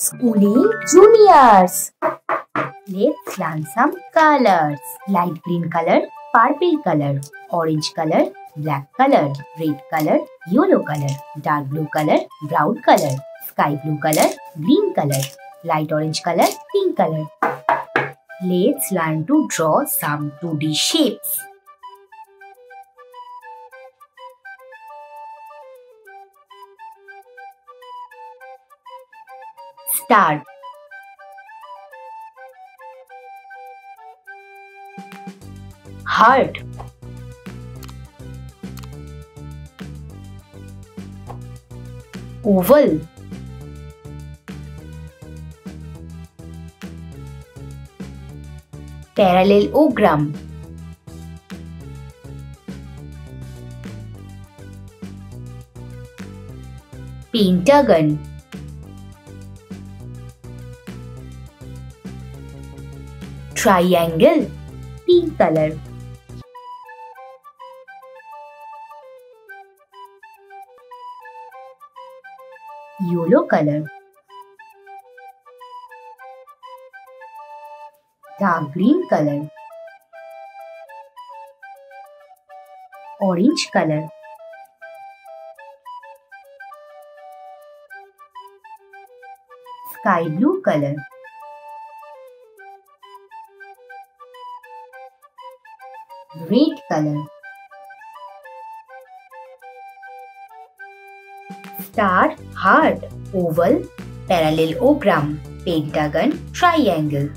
Schooling Juniors. Let's learn some colors. Light green color, purple color, orange color, black color, red color, yellow color, dark blue color, brown color, sky blue color, green color, light orange color, pink color. Let's learn to draw some 2D shapes. Start. Heart. Oval. Parallelogram. Pentagon. Triangle. Pink color. Yellow color. Dark green color. Orange color. Sky blue color. Red color. Star, heart, oval, parallelogram, pentagon, triangle.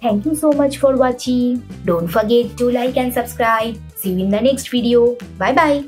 Thank you so much for watching. Don't forget to like and subscribe. See you in the next video. Bye bye.